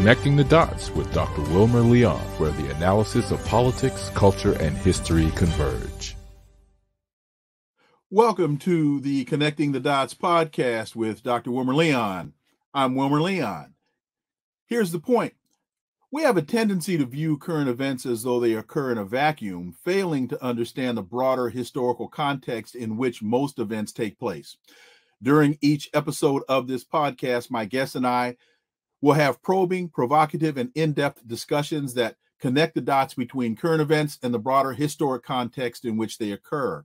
Connecting the Dots with Dr. Wilmer Leon, where the analysis of politics, culture, and history converge. Welcome to the Connecting the Dots podcast with Dr. Wilmer Leon. I'm Wilmer Leon. Here's the point we have a tendency to view current events as though they occur in a vacuum, failing to understand the broader historical context in which most events take place. During each episode of this podcast, my guests and I will have probing, provocative, and in depth discussions that connect the dots between current events and the broader historic context in which they occur.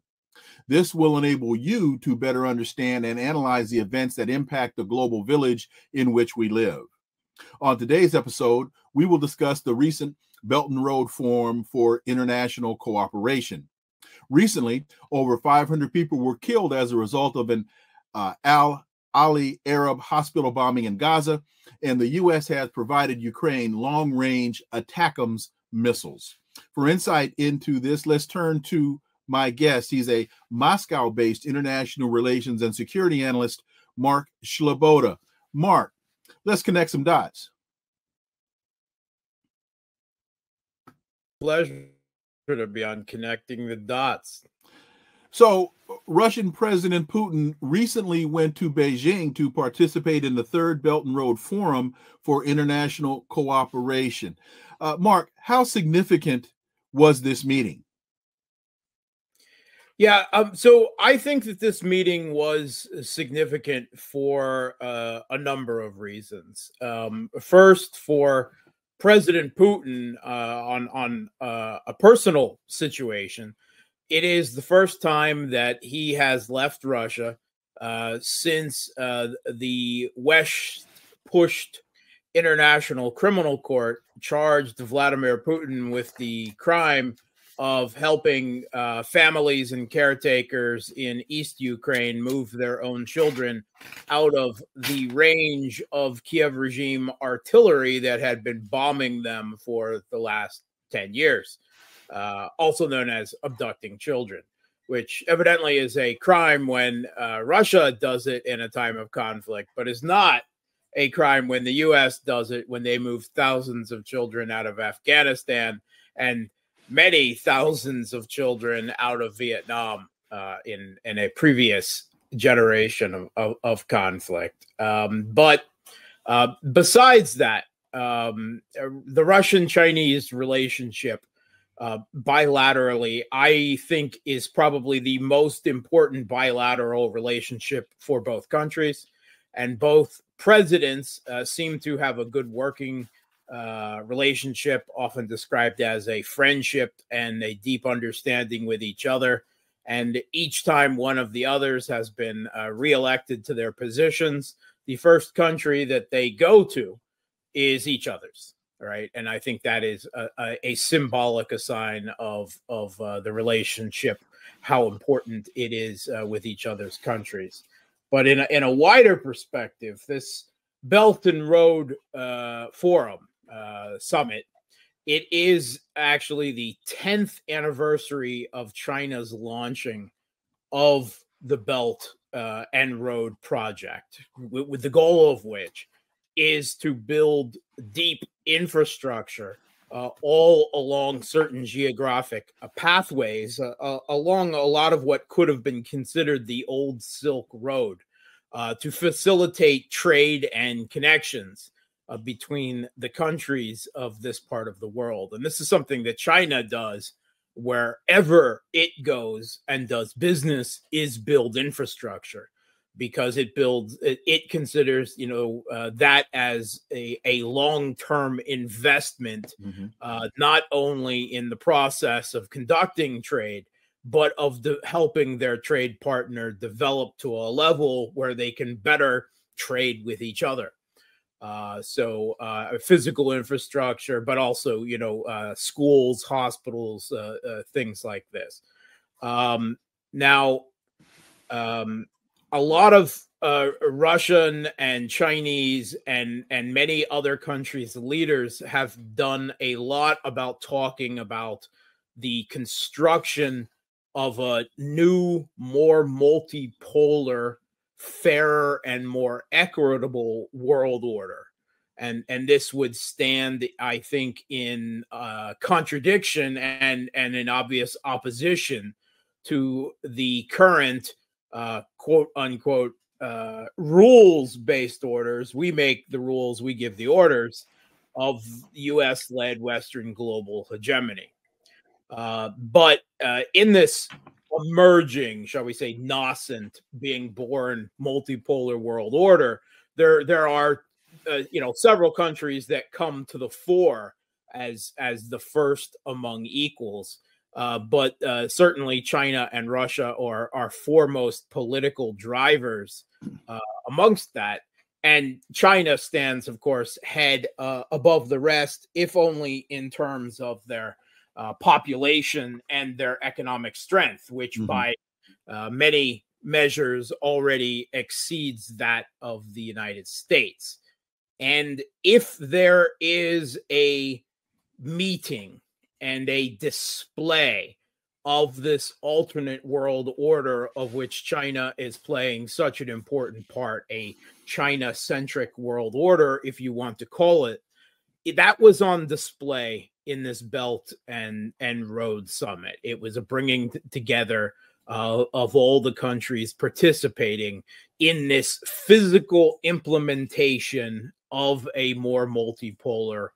This will enable you to better understand and analyze the events that impact the global village in which we live. On today's episode, we will discuss the recent Belt and Road Forum for International Cooperation. Recently, over 500 people were killed as a result of an uh, Al Ahli Arab hospital bombing in Gaza, and the U.S. has provided Ukraine long range ATACMS missiles. For insight into this, let's turn to my guest. He's a Moscow based international relations and security analyst, Mark Sleboda. Mark, let's connect some dots. Pleasure to be on connecting the dots. So, Russian President Putin recently went to Beijing to participate in the third Belt and Road Forum for International Cooperation. Uh, Mark, how significant was this meeting? Yeah, um, so I think that this meeting was significant for uh, a number of reasons. Um, first, for President Putin uh, on on uh, a personal situation, it is the first time that he has left Russia uh, since uh, the West pushed International Criminal Court charged Vladimir Putin with the crime of helping uh, families and caretakers in East Ukraine move their own children out of the range of Kiev regime artillery that had been bombing them for the last 10 years, uh, also known as abducting children, which evidently is a crime when uh, Russia does it in a time of conflict, but is not a crime when the US does it when they move thousands of children out of Afghanistan and many thousands of children out of Vietnam uh, in in a previous generation of, of, of conflict. Um, but uh, besides that, um, the Russian Chinese relationship uh, bilaterally, I think, is probably the most important bilateral relationship for both countries. And both presidents uh, seem to have a good working uh, relationship, often described as a friendship and a deep understanding with each other. And each time one of the others has been uh, reelected to their positions, the first country that they go to is each other's. Right, and I think that is a, a, a symbolic sign of of uh, the relationship, how important it is uh, with each other's countries. But in a, in a wider perspective, this Belt and Road uh, Forum uh, summit. It is actually the 10th anniversary of China's launching of the Belt uh, and Road project, with, with the goal of which is to build deep infrastructure uh, all along certain geographic uh, pathways, uh, uh, along a lot of what could have been considered the old Silk Road, uh, to facilitate trade and connections uh, between the countries of this part of the world. And this is something that China does wherever it goes and does business is build infrastructure because it builds it, it considers you know uh, that as a, a long-term investment mm-hmm. uh, not only in the process of conducting trade but of the helping their trade partner develop to a level where they can better trade with each other uh, so uh, physical infrastructure, but also you know uh, schools, hospitals, uh, uh, things like this. Um, now, um, a lot of uh, Russian and Chinese and and many other countries' leaders have done a lot about talking about the construction of a new, more multipolar fairer and more equitable world order. and and this would stand, I think, in uh, contradiction and and in obvious opposition to the current uh, quote unquote uh, rules based orders. We make the rules, we give the orders of US led Western global hegemony. Uh, but uh, in this emerging, shall we say, nascent, being born multipolar world order, there there are uh, you know several countries that come to the fore as as the first among equals. Uh, but uh, certainly China and Russia are are foremost political drivers uh, amongst that. And China stands, of course, head uh, above the rest, if only in terms of their uh, population and their economic strength, which mm-hmm. by uh, many measures already exceeds that of the United States. And if there is a meeting and a display of this alternate world order of which China is playing such an important part, a China centric world order, if you want to call it, that was on display in this Belt and and Road Summit. It was a bringing together uh, of all the countries participating in this physical implementation of a more multipolar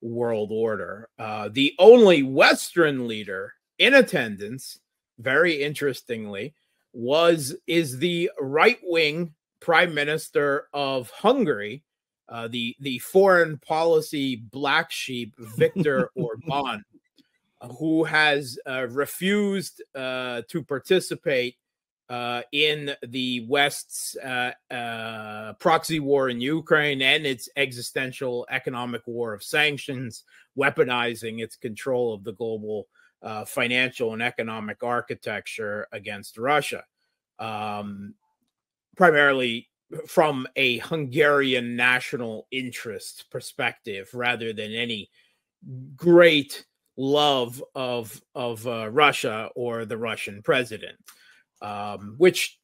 world order. Uh, the only Western leader in attendance, very interestingly, was is the right wing prime minister of Hungary, uh, the the foreign policy black sheep Viktor Orban, who has uh, refused uh, to participate uh, in the West's uh, uh, proxy war in Ukraine and its existential economic war of sanctions, weaponizing its control of the global uh, financial and economic architecture against Russia, um, primarily from a Hungarian national interest perspective, rather than any great love of of uh, Russia or the Russian president um, which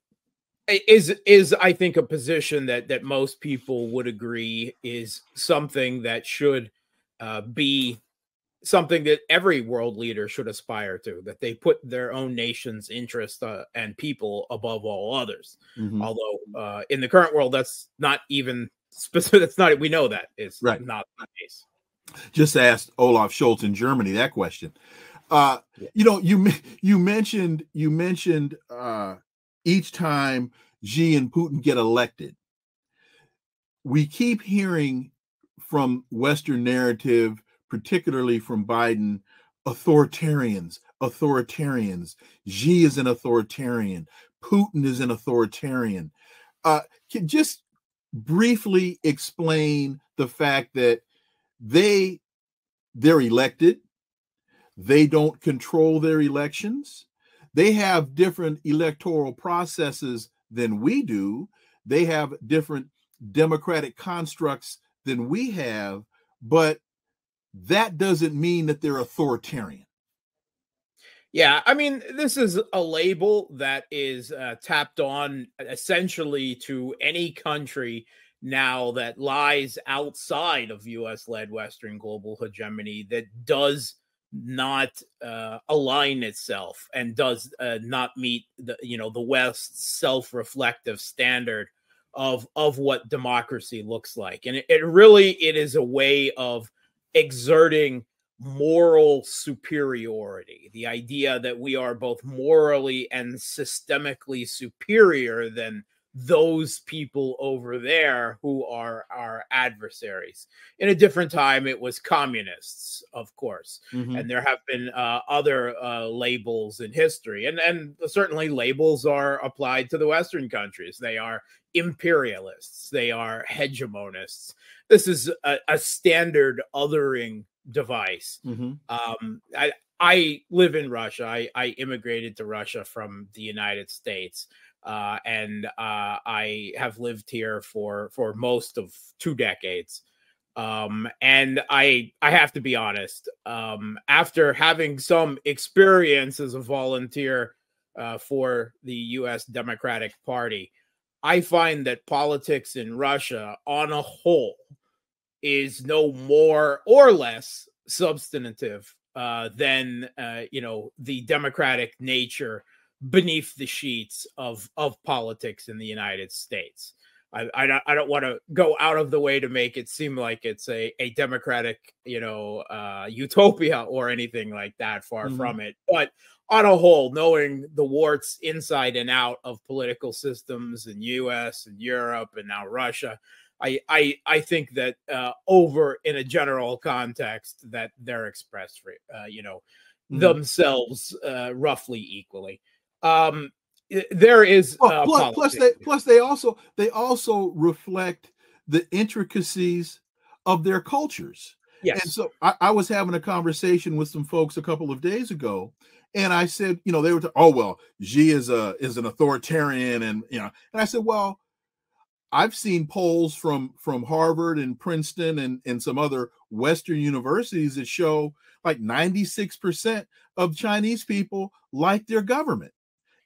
is is I think a position that that most people would agree is something that should uh, be something that every world leader should aspire to that they put their own nation's interest uh, and people above all others mm-hmm. although uh, in the current world that's not even specific that's not we know that is right. not the case just asked olaf scholz in germany that question uh, you know, you you mentioned you mentioned uh, each time Xi and Putin get elected, we keep hearing from Western narrative, particularly from Biden, authoritarians, authoritarians. Xi is an authoritarian. Putin is an authoritarian. Uh, can just briefly explain the fact that they they're elected they don't control their elections. They have different electoral processes than we do. They have different democratic constructs than we have, but that doesn't mean that they're authoritarian. Yeah, I mean, this is a label that is uh, tapped on essentially to any country now that lies outside of US led Western global hegemony that does not uh, align itself and does uh, not meet the you know the West's self-reflective standard of of what democracy looks like, and it, it really it is a way of exerting moral superiority the idea that we are both morally and systemically superior than those people over there who are our adversaries. In a different time, it was communists, of course, mm-hmm. and there have been uh, other uh, labels in history, and and certainly labels are applied to the Western countries. They are imperialists, they are hegemonists. This is a, a standard othering device. Mm-hmm. Um, I, I live in Russia. I, I immigrated to Russia from the United States uh, and uh, I have lived here for for most of two decades. Um, and I I have to be honest. Um, after having some experience as a volunteer uh, for the U.S. Democratic Party, I find that politics in Russia, on a whole, is no more or less substantive uh, than uh, you know the democratic nature beneath the sheets of of politics in the United States. I, I don't, I don't want to go out of the way to make it seem like it's a, a democratic, you know, uh, utopia or anything like that. Far mm-hmm. from it. But on a whole, knowing the warts inside and out of political systems in U.S. and Europe and now Russia, I I, I think that uh, over in a general context that they're expressed, for, uh, you know, mm-hmm. themselves uh, roughly equally. Um, there is uh, plus, plus they plus they also they also reflect the intricacies of their cultures. Yes. And so I, I, was having a conversation with some folks a couple of days ago, and I said, you know, they were, t- oh well, Xi is a is an authoritarian, and you know, and I said, well, I've seen polls from from Harvard and Princeton and and some other Western universities that show like 96% of Chinese people like their government.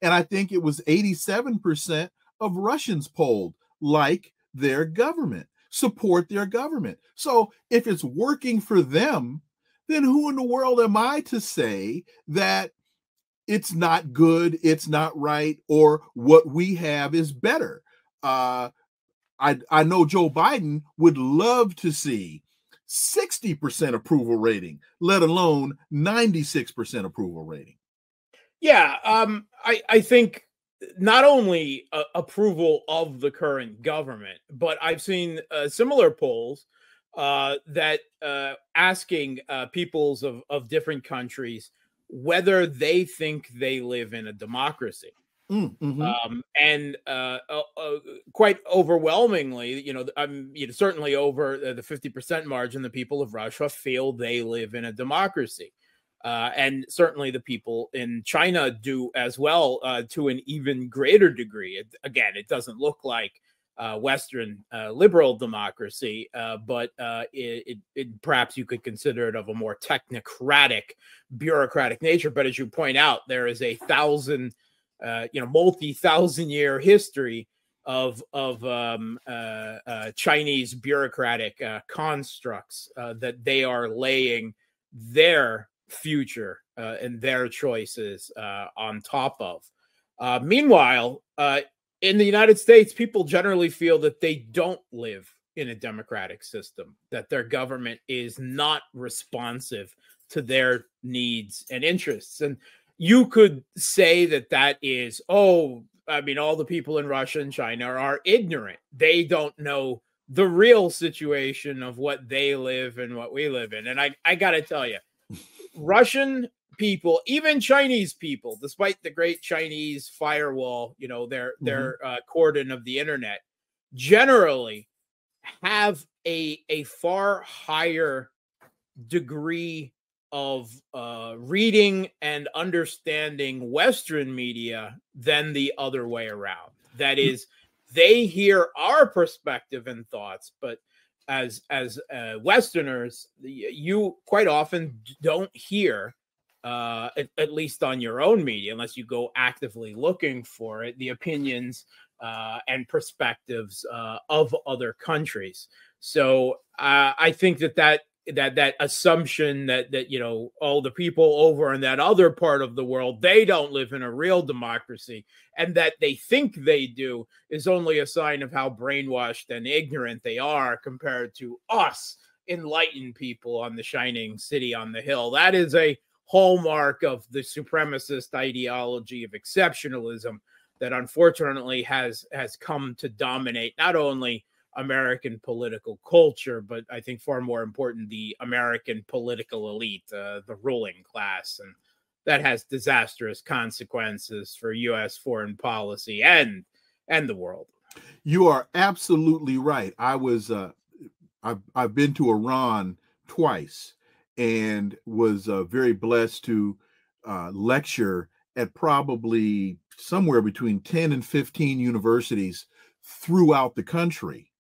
And I think it was 87% of Russians polled like their government, support their government. So if it's working for them, then who in the world am I to say that it's not good, it's not right, or what we have is better? Uh, I, I know Joe Biden would love to see 60% approval rating, let alone 96% approval rating. Yeah, um, I I think not only uh, approval of the current government, but I've seen uh, similar polls uh, that uh, asking uh, peoples of of different countries whether they think they live in a democracy. Mm, mm-hmm. Um, and uh, quite overwhelmingly, you know, I'm you know, certainly over the 50% margin, the people of Russia feel they live in a democracy. Uh, and certainly the people in China do as well uh, to an even greater degree. It, again, it doesn't look like uh, Western uh, liberal democracy, uh, but uh, it, it, perhaps you could consider it of a more technocratic, bureaucratic nature. But as you point out, there is a thousand, you know, multi-thousand year history of of um, Chinese bureaucratic constructs that they are laying their future uh, and their choices uh, on top of. Uh, meanwhile, uh, in the United States, people generally feel that they don't live in a democratic system, that their government is not responsive to their needs and interests. And you could say that that is, oh, I mean, all the people in Russia and China are ignorant. They don't know the real situation of what they live and what we live in. And I, I got to tell you, Russian people, even Chinese people, despite the great Chinese firewall, you know, their mm-hmm. their uh, cordon of the internet, generally have a a far higher degree of uh, reading and understanding Western media than the other way around. That mm. they hear our perspective and thoughts, but as as uh, Westerners, you quite often don't hear, uh, at, at, least on your own media, unless you go actively looking for it, the opinions uh, and perspectives uh, of other countries. So uh, I think that that that that assumption that that you know all the people over in that other part of the world they don't live in a real democracy and that they think they do is only a sign of how brainwashed and ignorant they are compared to us enlightened people on the shining city on the hill. That is a hallmark of the supremacist ideology of exceptionalism that unfortunately has has come to dominate not only American political culture, but I think far more important, the American political elite, uh, the ruling class. And that has disastrous consequences for U.S. foreign policy and and the world. You are absolutely right. I was uh, I've I've been to Iran twice and was uh, very blessed to uh, lecture at probably somewhere between 10 and 15 universities throughout the country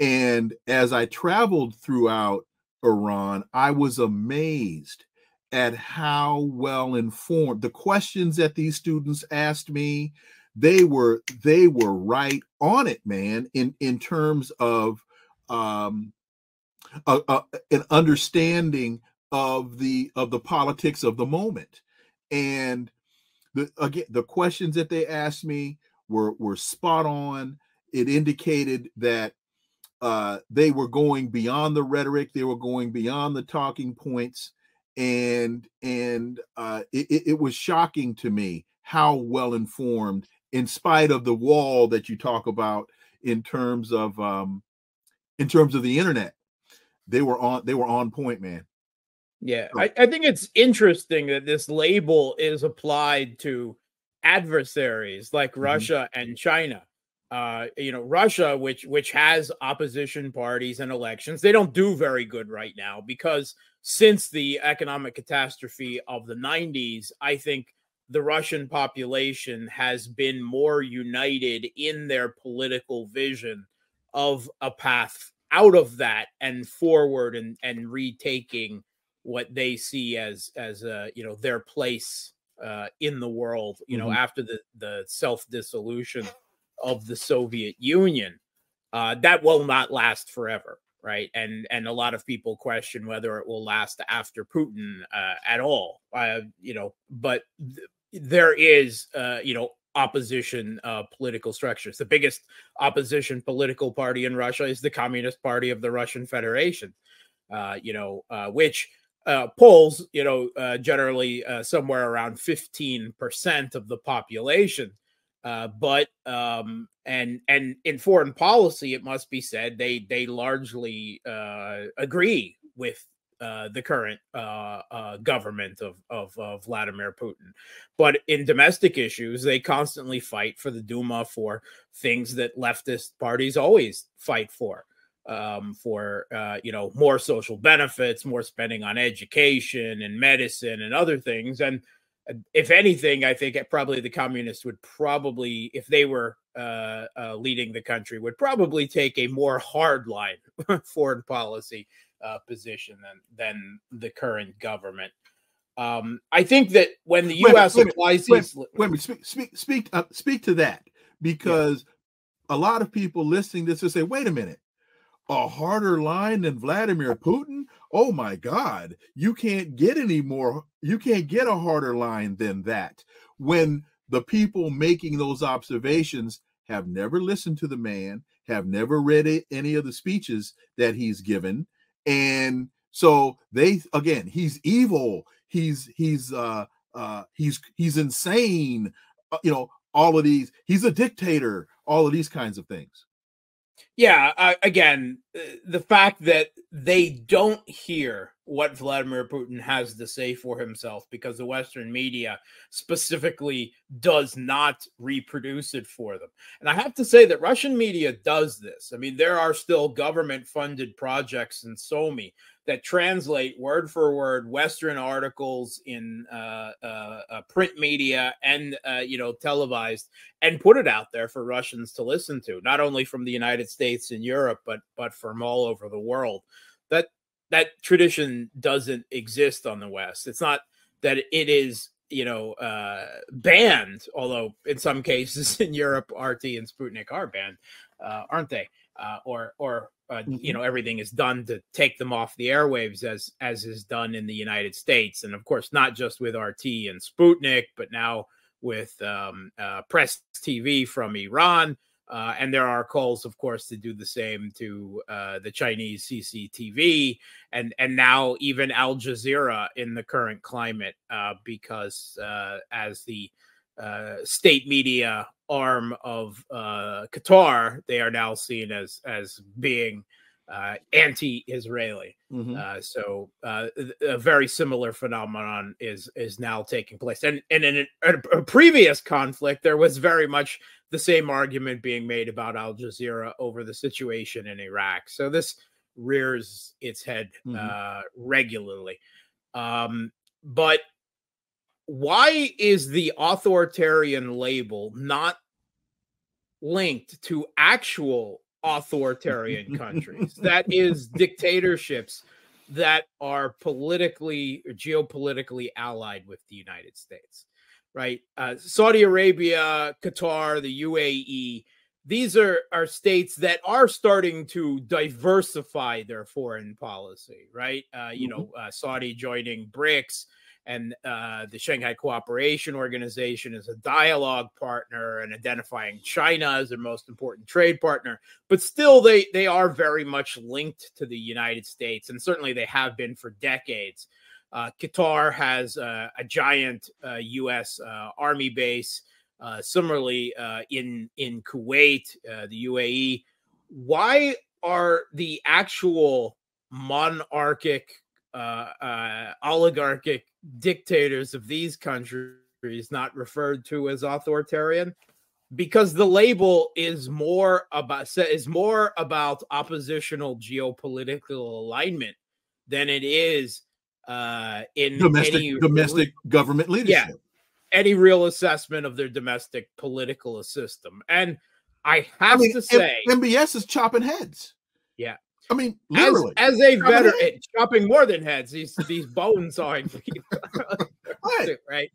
and as I traveled throughout Iran, I was amazed at how well informed the questions that these students asked me they were they were right on it man in in terms of um a, a, an understanding of the of the politics of the moment. And the again the questions that they asked me were were spot on. It indicated that uh, they were going beyond the rhetoric they were going beyond the talking points and and uh, it, it was shocking to me how well informed in spite of the wall that you talk about in terms of um in terms of the internet they were on they were on point man yeah I, I think it's interesting that this label is applied to adversaries like mm-hmm. russia and china uh you know russia which which has opposition parties and elections they don't do very good right now because since the economic catastrophe of the 90s i think the russian population has been more united in their political vision of a path out of that and forward and and retaking what they see as as uh you know their place uh in the world you know mm-hmm. after the the self dissolution of the Soviet Union. Uh, that will not last forever, right? And and a lot of people question whether it will last after Putin uh, at all. Uh, you know, but th- there is, uh, you know, opposition uh, political structures. The biggest opposition political party in Russia is the Communist Party of the Russian Federation. Uh, you know, which uh, polls, you know, uh, generally uh, somewhere around 15% of the population. Uh, but um, and and in foreign policy, it must be said they they largely uh, agree with uh, the current uh, uh, government of, of, of Vladimir Putin. But in domestic issues, they constantly fight for the Duma for things that leftist parties always fight for. Um, for you know more social benefits, more spending on education and medicine and other things, and if anything, I think probably the communists would probably, if they were uh, uh, leading the country, would probably take a more hardline foreign policy uh, position than than the current government. Um, I think that when the U.S. Wait, applies wait, these, wait, wait, wait, speak speak speak, uh, speak to that because yeah. a lot of people listening to this will say, "Wait a minute, a harder line than Vladimir Putin? Oh my God, you can't get any more, you can't get a harder line than that. When the people making those observations have never listened to the man, have never read any of the speeches that he's given. And so they again, he's evil, he's he's uh uh he's he's insane, uh, you know, all of these, he's a dictator, all of these kinds of things yeah uh, again uh, the fact that they don't hear what vladimir putin has to say for himself because the western media specifically does not reproduce it for them. And i have to say that russian media does this. I mean there are still government funded projects InoSMI that translate word for word Western articles in uh, uh, uh, print media and uh, you know televised, and put it out there for Russians to listen to, not only from the United States and Europe, but but from all over the world. That that tradition doesn't exist on the West. It's not that it is you know uh, banned, although in some cases in Europe, RT and Sputnik are banned, uh, aren't they? Uh, or or uh, mm-hmm. you know everything is done to take them off the airwaves as as is done in the United States, and of course not just with RT and Sputnik, but now with um, uh, Press TV from Iran. Uh, and there are calls, of course, to do the same to uh, the Chinese CCTV and and now even Al Jazeera in the current climate, uh, because uh, as the uh, state media arm of uh, Qatar, they are now seen as as being uh, anti-Israeli. Mm-hmm. Uh, so uh, a very similar phenomenon is is now taking place. And and in a, a, previous conflict, there was very much the same argument being made about Al Jazeera over the situation in Iraq. So this rears its head mm-hmm. Uh, regularly. Um, but why is the authoritarian label not linked to actual authoritarian countries that is dictatorships that are politically or geopolitically allied with the united states right uh, saudi arabia qatar the uae these are are states that are starting to diversify their foreign policy, right? Uh, you mm-hmm. know, uh, Saudi joining BRICS and uh, the Shanghai Cooperation Organization as a dialogue partner and identifying China as their most important trade partner. But still, they they are very much linked to the United States, and certainly they have been for decades. Uh, Qatar has uh, a giant U.S. Uh, army base. Uh, similarly, uh, in in Kuwait, uh, the UAE, why are the actual monarchic, uh, uh, oligarchic dictators of these countries not referred to as authoritarian? Because the label is more about is more about oppositional geopolitical alignment than it is uh, in domestic any, domestic government leadership. Yeah, any real assessment of their domestic political system. And I have I mean, to say, M- MBS is chopping heads. Yeah. I mean, literally, as, as a veteran, eh, chopping more than heads. These these bone sawing right. right.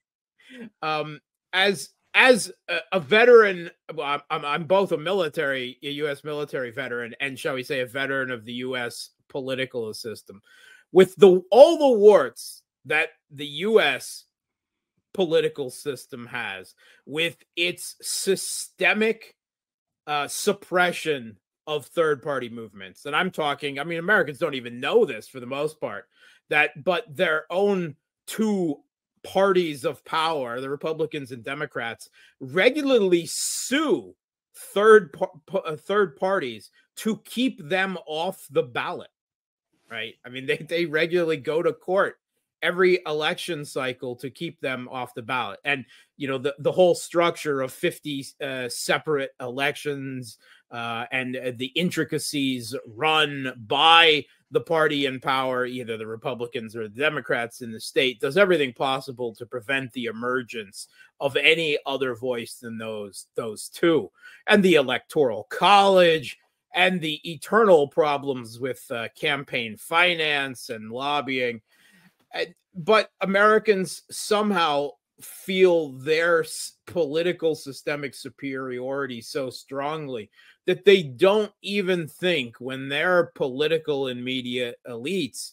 Um, as as a, a veteran, well, I'm, I'm both a military, a U.S. military veteran, and shall we say, a veteran of the U.S. political system. With the all the warts that the U.S political system has with its systemic uh, suppression of third party movements. And I'm talking, I mean, Americans don't even know this for the most part, that, but their own two parties of power, the Republicans and Democrats, regularly sue third uh, third parties to keep them off the ballot. Right? I mean, they they regularly go to court every election cycle to keep them off the ballot. And you know the the whole structure of 50 uh, separate elections uh, and uh, the intricacies run by the party in power, either the Republicans or the Democrats in the state, does everything possible to prevent the emergence of any other voice than those those two. And the electoral college and the eternal problems with uh, campaign finance and lobbying but Americans somehow feel their political systemic superiority so strongly that they don't even think when their political and media elites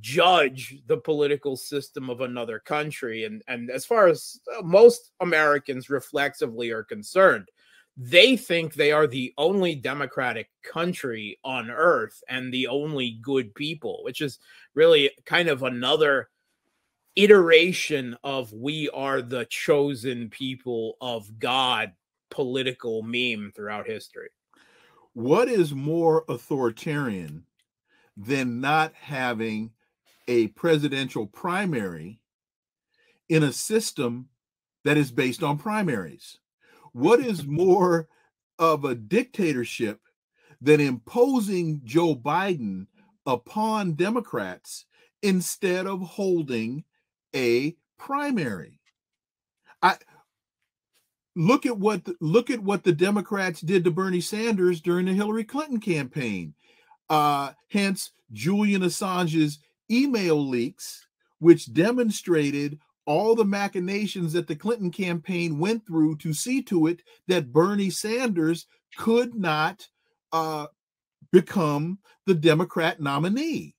judge the political system of another country and and as far as uh, most Americans reflexively are concerned they think they are the only democratic country on earth and the only good people, which is really kind of another iteration of we are the chosen people of God political meme throughout history. What is more authoritarian than not having a presidential primary in a system that is based on primaries? What is more of a dictatorship than imposing Joe Biden upon Democrats instead of holding a primary? I look at what the, look at what the Democrats did to Bernie Sanders during the Hillary Clinton campaign. Uh, hence, Julian Assange's email leaks, which demonstrated all the machinations that the Clinton campaign went through to see to it that Bernie Sanders could not uh, become the Democrat nominee.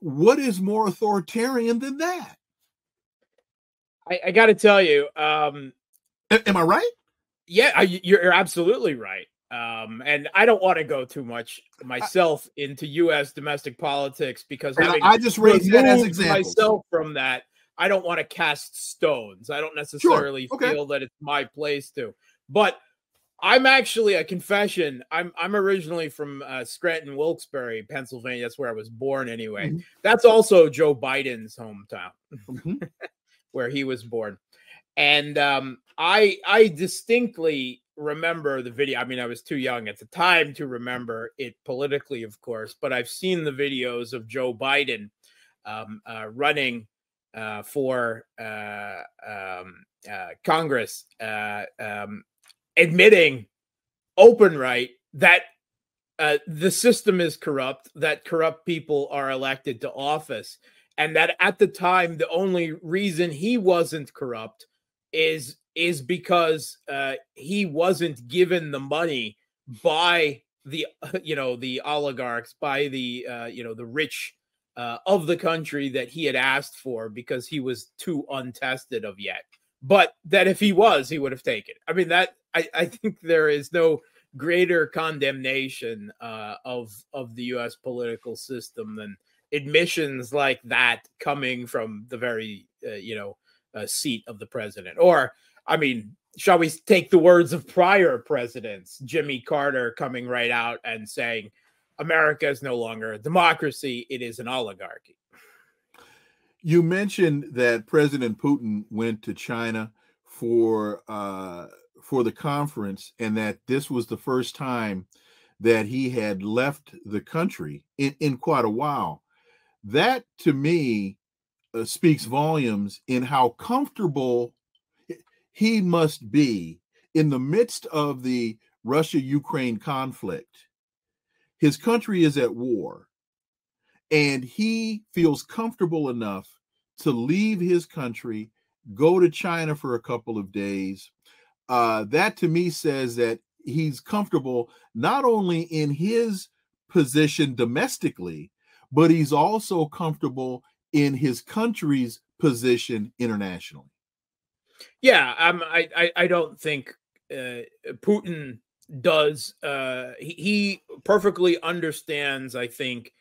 What is more authoritarian than that? I, I got to tell you, um, am I right? Yeah, I, you're absolutely right. Um, and I don't want to go too much myself I, into U.S. domestic politics because I just raised that as example myself from that. I don't want to cast stones. I don't necessarily sure. okay. feel that it's my place to. But I'm actually a confession. I'm I'm originally from uh, Scranton, Wilkes-Barre, Pennsylvania. That's where I was born, anyway. Mm-hmm. That's also Joe Biden's hometown, mm-hmm. where he was born. And um, I I distinctly remember the video. I mean, I was too young at the time to remember it politically, of course, but I've seen the videos of Joe Biden um, uh, running uh, for uh, um, uh, Congress uh, um, admitting open right that uh, the system is corrupt, that corrupt people are elected to office, and that at the time the only reason he wasn't corrupt is is because uh, he wasn't given the money by the you know the oligarchs by the uh, you know the rich uh, of the country that he had asked for because he was too untested of yet. But that if he was he would have taken. I mean that i, I think there is no greater condemnation uh, of of the us political system than admissions like that coming from the very uh, you know uh, seat of the president or i mean shall we take the words of prior presidents, Jimmy Carter coming right out and saying, America is no longer a democracy, it is an oligarchy. You mentioned that President Putin went to China for uh, for the conference, and that this was the first time that he had left the country in, in quite a while. That to me uh, speaks volumes in how comfortable he must be in the midst of the Russia Ukraine conflict. His country is at war, and he feels comfortable enough to leave his country, go to China for a couple of days. Uh, that to me says that he's comfortable not only in his position domestically, but he's also comfortable in his country's position internationally. Yeah, I, I, I don't think uh, Putin does. Uh, he, he perfectly understands. I think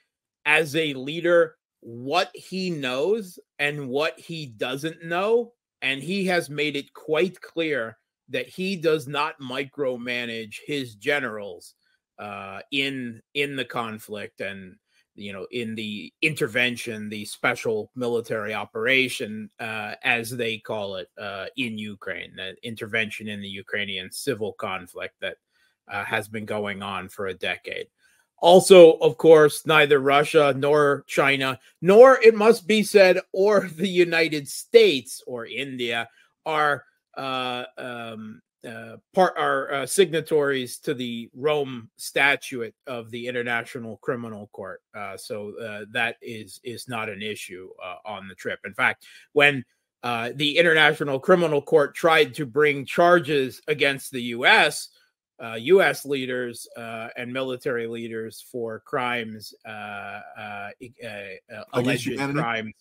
as a leader what he knows and what he doesn't know, and he has made it quite clear that he does not micromanage his generals uh, in in the conflict and you know, in the intervention, the special military operation, uh, as they call it, uh, in Ukraine, the intervention in the Ukrainian civil conflict that uh, has been going on for a decade. Also, of course, neither Russia nor China, nor it must be said, or the United States or India are uh, um, uh, part are uh, signatories to the Rome Statute of the International Criminal Court. Uh, so uh, that is is not an issue uh, on the trip. In fact, when uh, the International Criminal Court tried to bring charges against the U.S. U.S. leaders and military leaders for crimes, alleged crimes,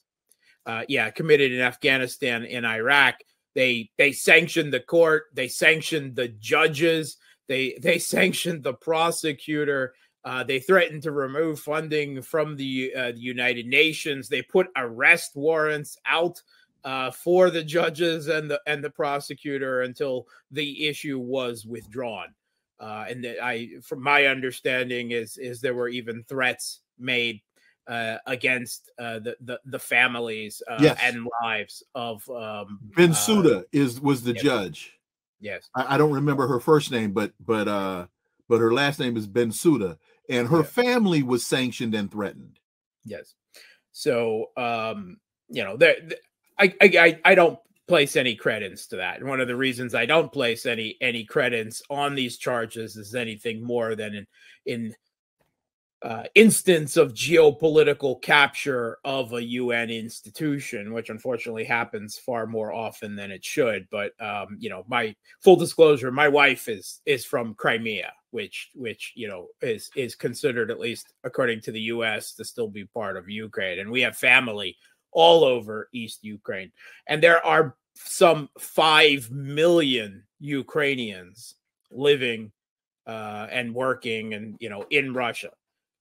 yeah, committed in Afghanistan and Iraq they they sanctioned the court, they sanctioned the judges, they they sanctioned the prosecutor. Uh, they threatened to remove funding from the, uh, the United Nations. They put arrest warrants out uh, for the judges and the and the prosecutor until the issue was withdrawn. Uh, and that I, from my understanding, is is there were even threats made uh, against uh, the, the, the families uh, yes. and lives of um, Bensouda is was the yes. judge. Yes, I, I, don't remember her first name, but but uh, but her last name is Bensouda, and her family was sanctioned and threatened. Yes, so um, you know, there, I, I I don't place any credence to that. And one of the reasons I don't place any any credence on these charges is anything more than in in uh, instance of geopolitical capture of a UN institution, which unfortunately happens far more often than it should. But um, you know, my full disclosure, my wife is is from Crimea, which which you know is is considered at least according to the U.S. to still be part of Ukraine, and we have family all over East Ukraine, and there are some five million Ukrainians living uh, and working and you know in Russia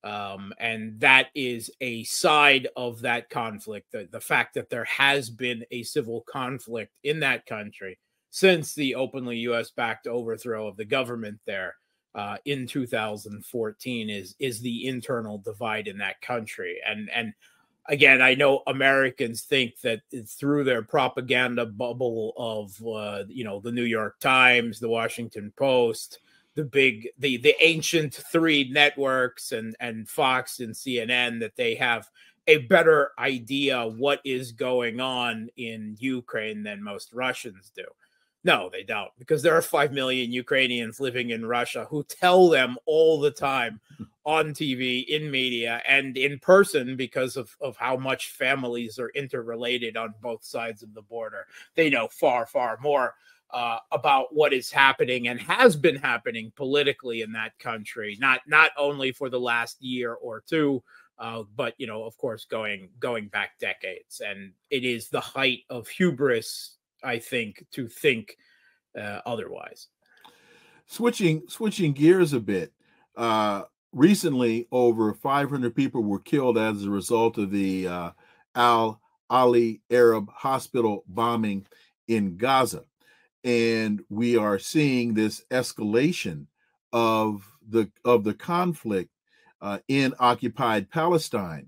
um, and that is a side of that conflict the, the fact that there has been a civil conflict in that country since the openly us backed overthrow of the government there uh, in 2014 is is the internal divide in that country. And and again i know americans think that through their propaganda bubble of uh, you know the new york times the washington post the big the the ancient three networks and and Fox and CNN that they have a better idea what is going on in Ukraine than most Russians do. No, they don't, because there are 5 million Ukrainians living in Russia who tell them all the time on TV, in media, and in person because of, of how much families are interrelated on both sides of the border. They know far, far more uh, about what is happening and has been happening politically in that country, not not only for the last year or two, uh, but you know, of course, going going back decades. And it is the height of hubris, I think, to think uh, otherwise. Switching switching gears a bit. Uh, recently, over 500 people were killed as a result of the uh, Al Ahli Arab Hospital bombing in Gaza and we are seeing this escalation of the of the conflict uh, in occupied Palestine.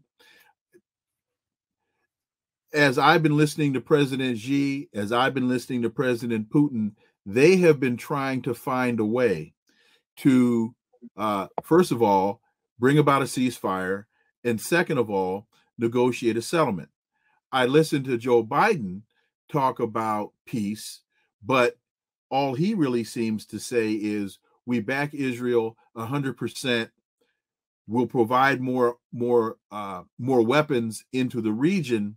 As I've been listening to President Xi, as I've been listening to President Putin, they have been trying to find a way to, uh, first of all, bring about a ceasefire, and second of all, negotiate a settlement. I listened to Joe Biden talk about peace but all he really seems to say is we back Israel 100%. We'll provide more more uh, more weapons into the region,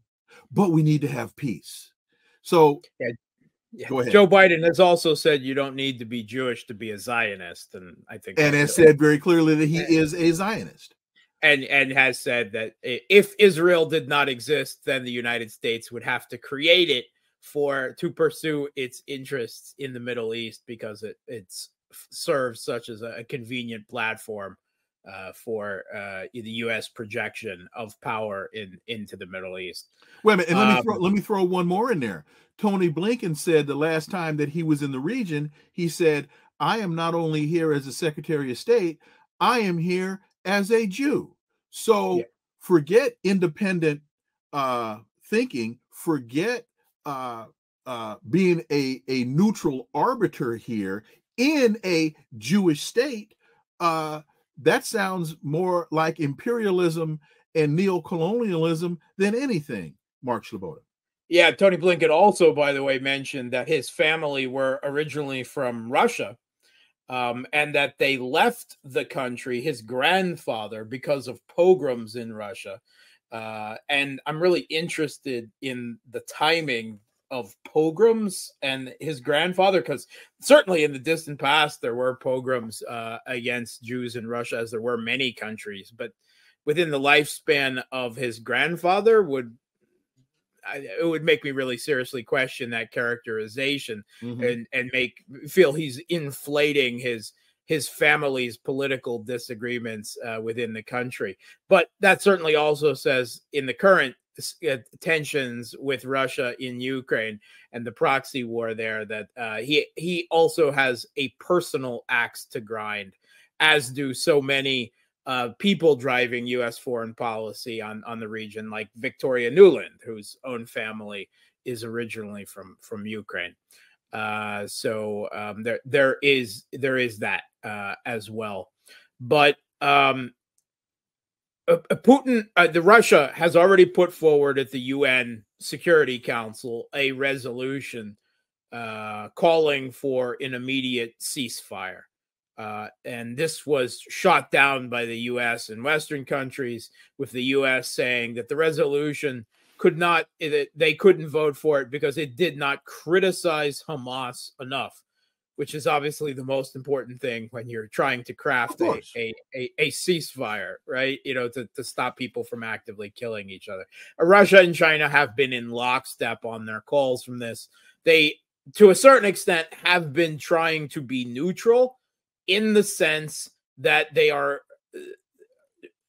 but we need to have peace. So yeah, yeah. Go ahead. Joe Biden has also said you don't need to be Jewish to be a Zionist, and I think and has said very clearly that he is a Zionist, and and has said that if Israel did not exist, then the United States would have to create it for to pursue its interests in the Middle East because it it's serves such as a, convenient platform uh, for uh, the U.S. projection of power in into the Middle East. Wait a minute, and let um, me throw, let me throw one more in there. Tony Blinken said the last time that he was in the region, he said, "I am not only here as a Secretary of State, I am here as a Jew." So yeah. forget independent uh, thinking, forget uh, uh, being a, a neutral arbiter here in a Jewish state, uh, that sounds more like imperialism and neocolonialism than anything, Mark Sleboda. Yeah, Tony Blinken also, by the way, mentioned that his family were originally from Russia um, and that they left the country, his grandfather, because of pogroms in Russia. Uh, and I'm really interested in the timing of pogroms and his grandfather because certainly in the distant past there were pogroms uh, against jews in russia as there were many countries but within the lifespan of his grandfather would I, it would make me really seriously question that characterization mm-hmm. and and make feel he's inflating his his family's political disagreements uh, within the country but that certainly also says in the current uh, tensions with Russia in Ukraine and the proxy war there that uh, he he also has a personal axe to grind, as do so many uh, people driving U.S. foreign policy on on the region, like Victoria Nuland, whose own family is originally from from Ukraine. Uh, so um, there there is there is that uh, as well, but um, uh, uh, Putin, uh, the Russia has already put forward at the UN Security Council a resolution uh, calling for an immediate ceasefire. Uh, and this was shot down by the US and Western countries, with the US saying that the resolution could not, they couldn't vote for it because it did not criticize Hamas enough which is obviously the most important thing when you're trying to craft a, a, a, a, ceasefire, right? You know, to, to stop people from actively killing each other. Uh, Russia and China have been in lockstep on their calls from this. They, to a certain extent, have been trying to be neutral in the sense that they are uh,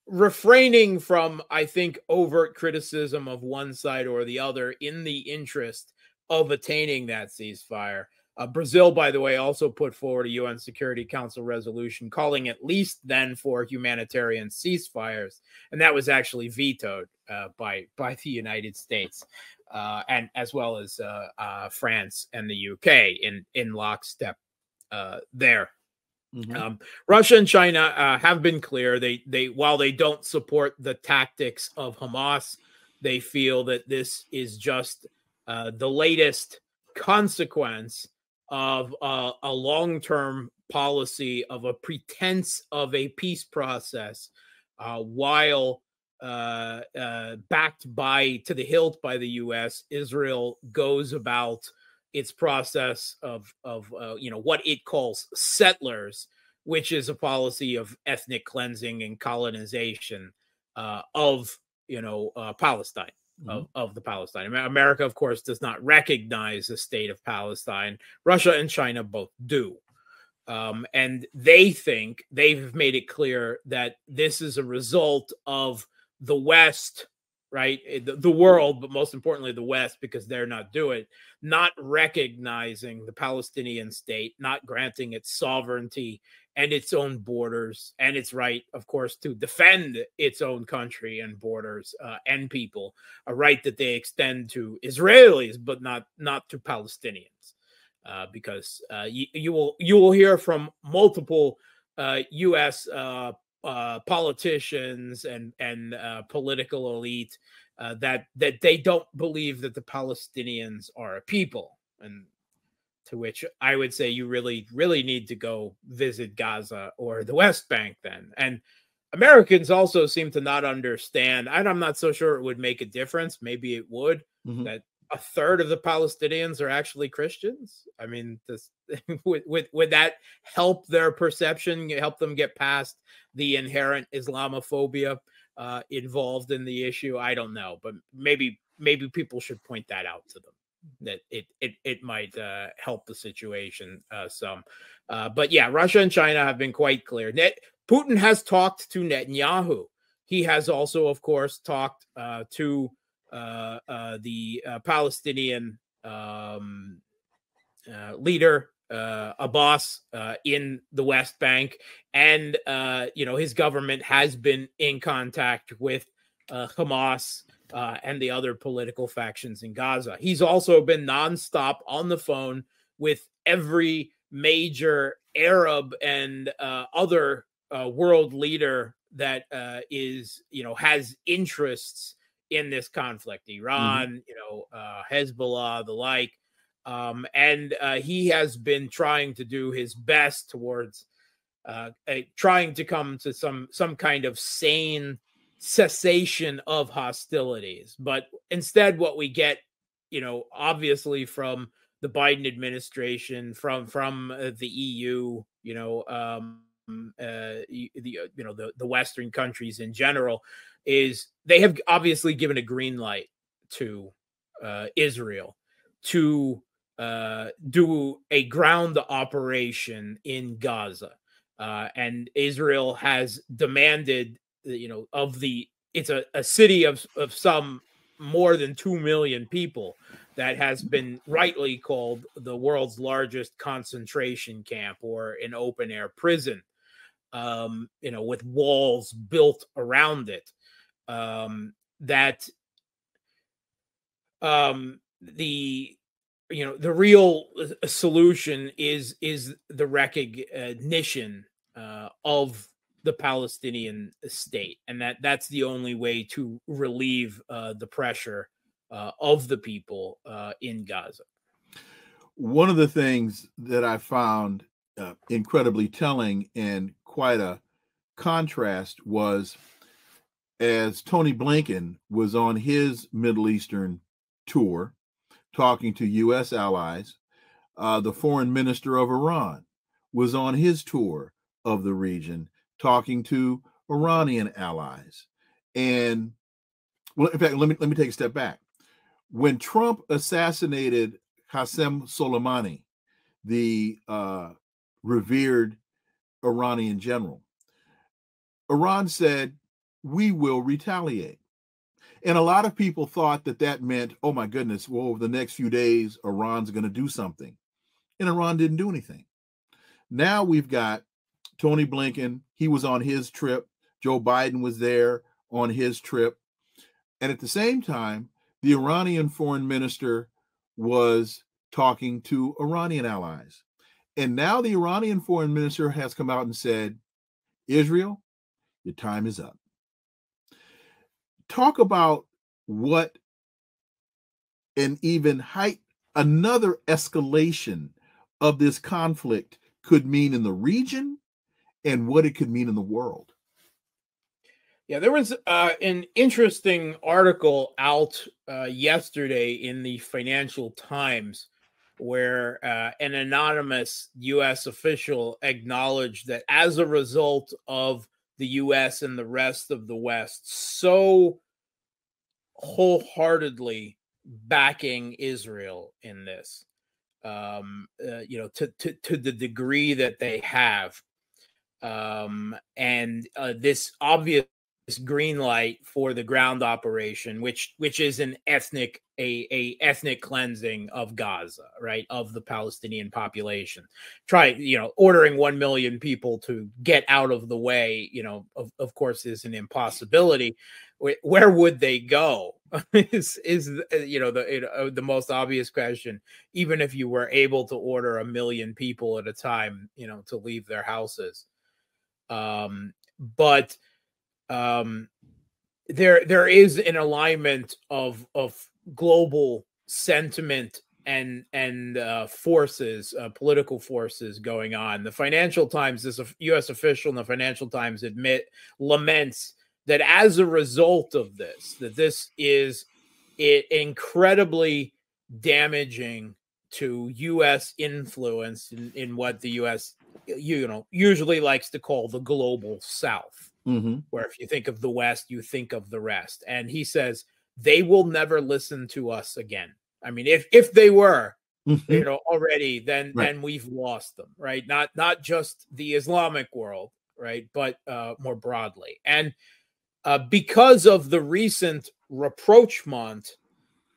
refraining from, I think, overt criticism of one side or the other in the interest of attaining that ceasefire uh, Brazil, by the way, also put forward a UN Security Council resolution calling at least then for humanitarian ceasefires, and that was actually vetoed uh, by by the United States, uh, and as well as uh, uh, France and the UK in in lockstep uh, there. Mm-hmm. Um, Russia and China have been clear. They they while they don't support the tactics of Hamas, they feel that this is just the latest consequence of uh, a long term policy of a pretense of a peace process uh, while uh, uh, backed by to the hilt by the US, Israel goes about its process of of uh, you know what it calls settlers, which is a policy of ethnic cleansing and colonization uh, of you know uh, Palestine. Mm-hmm. Of, of the Palestine. America, of course, does not recognize the state of Palestine. Russia and China both do. Um, and they think they've made it clear that this is a result of the West right? Eh, the, the, world, but most importantly, the West, because they're not doing not recognizing the Palestinian state, not granting its sovereignty and its own borders and its right, of course, to defend its own country and borders uh, and people, a right that they extend to Israelis, but not not to Palestinians, uh, because uh, you, you will you will hear from multiple U.S. Uh, uh, politicians and and uh, political elite uh, that that they don't believe that the Palestinians are a people, and to which I would say you really really need to go visit Gaza or the West Bank then. And Americans also seem to not understand, and I'm not so sure it would make a difference. Maybe it would mm-hmm. that a third of the Palestinians are actually Christians. I mean, this would, would would that help their perception, help them get past the inherent Islamophobia uh, involved in the issue? I don't know, but maybe maybe people should point that out to them that it it it might uh, help the situation uh, some. Uh, but yeah, Russia and China have been quite clear. Net, Putin has talked to Netanyahu. He has also, of course, talked uh, to uh, uh, the Palestinian um, leader uh, Abbas uh, in the West Bank, and uh, you know his government has been in contact with uh, Hamas uh, and the other political factions in Gaza. He's also been nonstop on the phone with every major Arab and uh, other world leader that is you know has interests in this conflict. Mm-hmm. Iran, mm-hmm. you know, Hezbollah, the like. Um, and uh, he has been trying to do his best towards uh, a, trying to come to some some kind of sane cessation of hostilities. But instead, what we get, you know, obviously from the Biden administration, from from uh, the EU, you know, um, uh, the you know the the Western countries in general, is they have obviously given a green light to uh, Israel to uh, do a ground operation in Gaza. Uh, and Israel has demanded, uh, you know, of the it's a, a city of, of some more than 2 million people that has been rightly called the world's largest concentration camp or an open air prison, um, you know, with walls built around it. Um, that um, the you know the real uh, solution is is the recognition uh, of the Palestinian state, and that that's the only way to relieve uh, the pressure uh, of the people uh, in Gaza. One of the things that I found uh, incredibly telling and quite a contrast was as Tony Blinken was on his Middle Eastern tour talking to U.S. allies. Uh, the foreign minister of Iran was on his tour of the region talking to Iranian allies. And well, in fact, let me let me take a step back. When Trump assassinated Qasem Soleimani, the uh, revered Iranian general, Iran said, "We will retaliate." And a lot of people thought that that meant, oh my goodness, well, over the next few days, Iran's going to do something. And Iran didn't do anything. Now we've got Tony Blinken. He was on his trip. Joe Biden was there on his trip. And at the same time, the Iranian foreign minister was talking to Iranian allies. And now the Iranian foreign minister has come out and said, Israel, your time is up talk about what an even height another escalation of this conflict could mean in the region and what it could mean in the world. Yeah, there was uh, an interesting article out uh, yesterday in the Financial Times where uh, an anonymous U.S. official acknowledged that as a result of the U.S. and the rest of the West so wholeheartedly backing Israel in this, um, uh, you know, to, to to the degree that they have, um, and uh, this obvious green light for the ground operation, which which is an ethnic a, a ethnic cleansing of Gaza, right, of the Palestinian population. Try, you know, ordering one million people to get out of the way, you know, of, of course, is an impossibility. Where would they go? is is uh, you know the uh, the most obvious question. Even if you were able to order a million people at a time, you know, to leave their houses, um, but um, there there is an alignment of of global sentiment and and uh, forces, uh, political forces going on. The Financial Times, this U.S. official in the Financial Times, admit laments that as a result of this, that this is it incredibly damaging to U.S. influence in, in what the U.S. you know usually likes to call the global South. Mm-hmm. Where if you think of the West, you think of the rest. And he says they will never listen to us again. I mean, if if they were, mm-hmm. you know, already, then right. then we've lost them, right? Not not just the Islamic world, right, but uh, more broadly. And uh, because of the recent rapprochement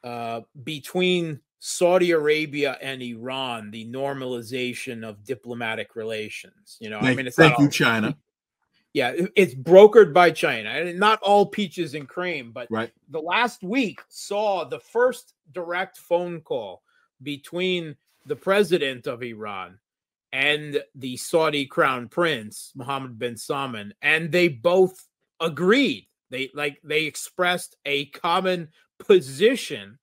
uh, between Saudi Arabia and Iran, the normalization of diplomatic relations. You know, thank, I mean, it's thank you, China. Yeah, it's brokered by China, and not all peaches and cream, but right. the last week saw the first direct phone call between the president of Iran and the Saudi crown prince Mohammed bin Salman, and they both agreed. They like they expressed a common position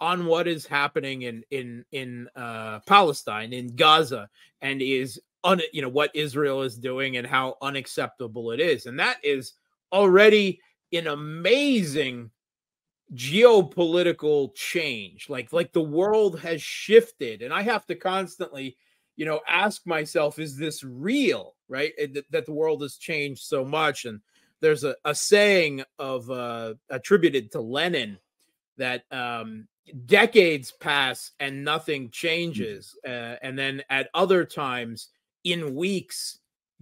on what is happening in in in uh, Palestine in Gaza and is un, you know what Israel is doing and how unacceptable it is, and that is already an amazing geopolitical change. Like like the world has shifted, and I have to constantly, you know, ask myself, is this real? Right, that, that the world has changed so much, and there's a, a saying of uh, attributed to Lenin that um, decades pass and nothing mm. changes, uh, and then at other times in weeks,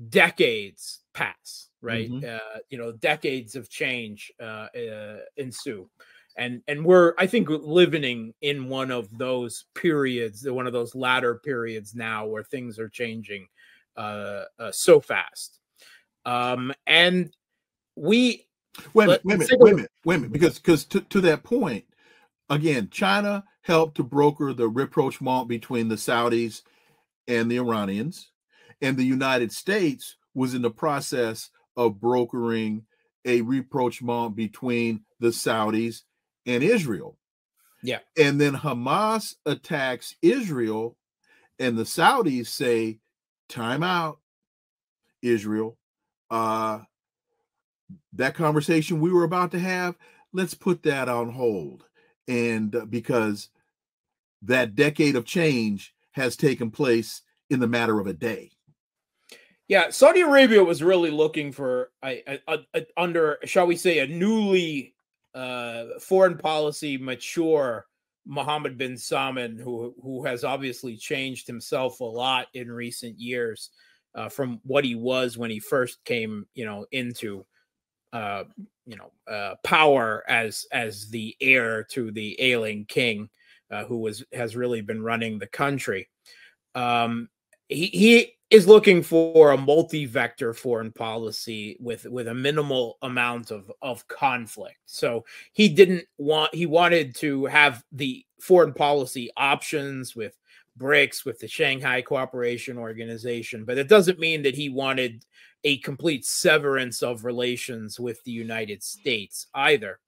decades pass, right? Mm-hmm. Uh, you know, decades of change uh, uh, ensue. And, and we're I think living in one of those periods, one of those latter periods now where things are changing uh, uh, so fast. Um, and we wait a minute, wait a minute, wait a minute, wait a minute, because because to, to that point, again, China helped to broker the rapprochement between the Saudis and the Iranians and the United States was in the process of brokering a rapprochement between the Saudis and Israel. Yeah. And then Hamas attacks Israel, and the Saudis say, time out, Israel. Uh, that conversation we were about to have, let's put that on hold. And uh, because that decade of change has taken place in the matter of a day. Yeah, Saudi Arabia was really looking for a, a, a, under, shall we say, a newly uh, foreign policy mature Mohammed bin Salman, who who has obviously changed himself a lot in recent years uh, from what he was when he first came, you know, into uh, you know uh, power as as the heir to the ailing king, uh, who was has really been running the country. Um, he, he is looking for a multi-vector foreign policy with with a minimal amount of of conflict. So he didn't want he wanted to have the foreign policy options with BRICS with the Shanghai Cooperation Organization, but it doesn't mean that he wanted a complete severance of relations with the United States either.